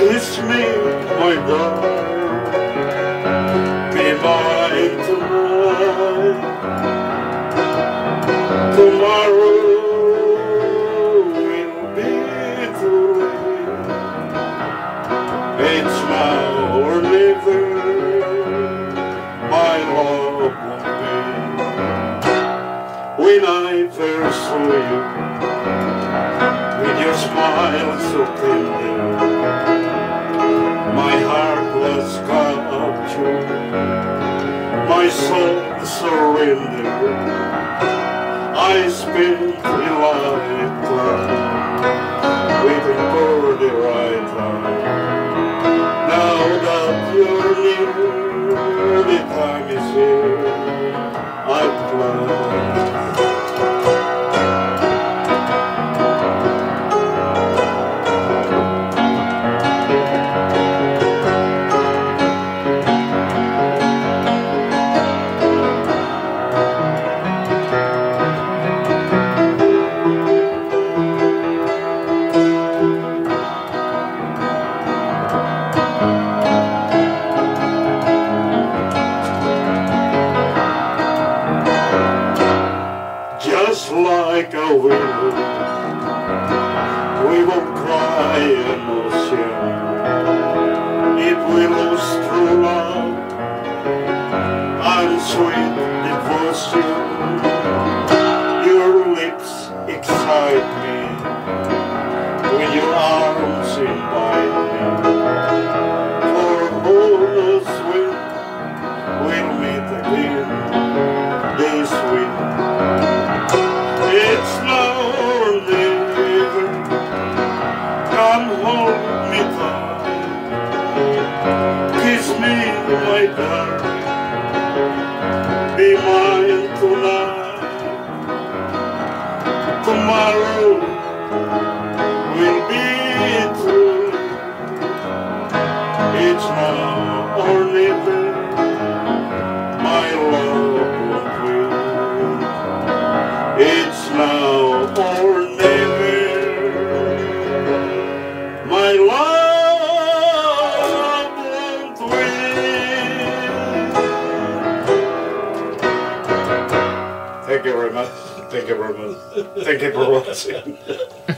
Kiss me, my darling, be mine tonight. Tomorrow will be too late. It's now or never, my love won't be. When I first saw you, with your smile so tender, my soul surrendered. I spent a lifetime waiting for the right time. Now that you're near, the time is here. I plan. Like a widow. We won't cry in emotion if we lose true love and sweet devotion. Your lips excite me when your arms darling. Be mine tonight. Tomorrow will be true. It's now Thank you very much. Thank you very much. Thank you for watching.